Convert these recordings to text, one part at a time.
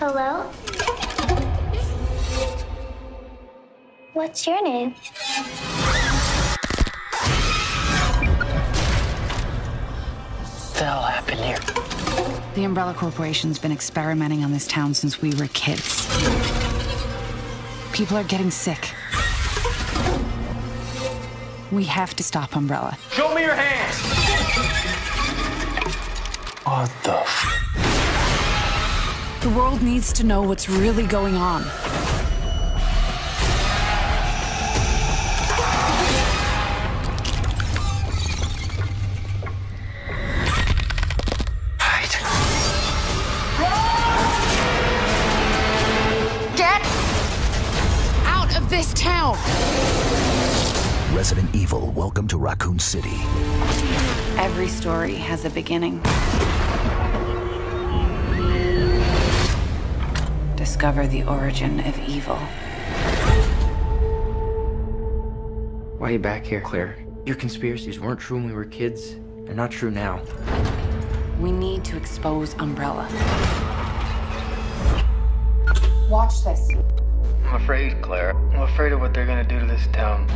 Hello? What's your name? the hell happened here? The Umbrella Corporation's been experimenting on this town since we were kids. People are getting sick. We have to stop Umbrella. Show me your hands! What the f- The world needs to know what's really going on. Hide. Get out of this town! Resident Evil Welcome to Raccoon City. Every story has a beginning. Discover the origin of evil. Why are you back here, Claire? Your conspiracies weren't true when we were kids. They're not true now. We need to expose Umbrella. Watch this. I'm afraid, Claire. I'm afraid of what they're gonna do to this town.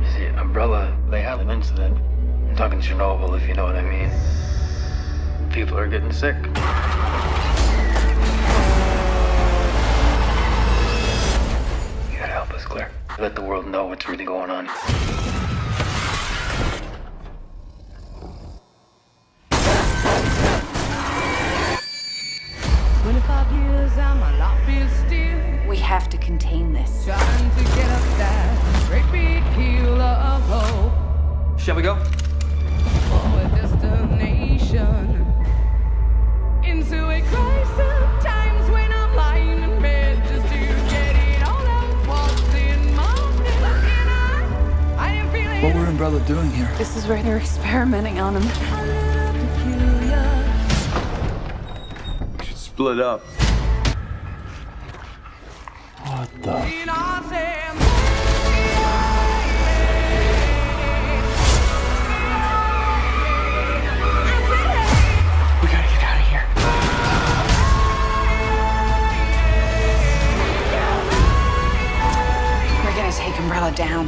You see, Umbrella, they had an incident. I'm talking Chernobyl, if you know what I mean. People are getting sick. Really going on. Twenty-five years and my life is still We have to contain this. trying to get up that great big hill of hope Shall we go? What were Umbrella doing here? This is where they're experimenting on him. We should split up. What the? We gotta get out of here. We're gonna take Umbrella down.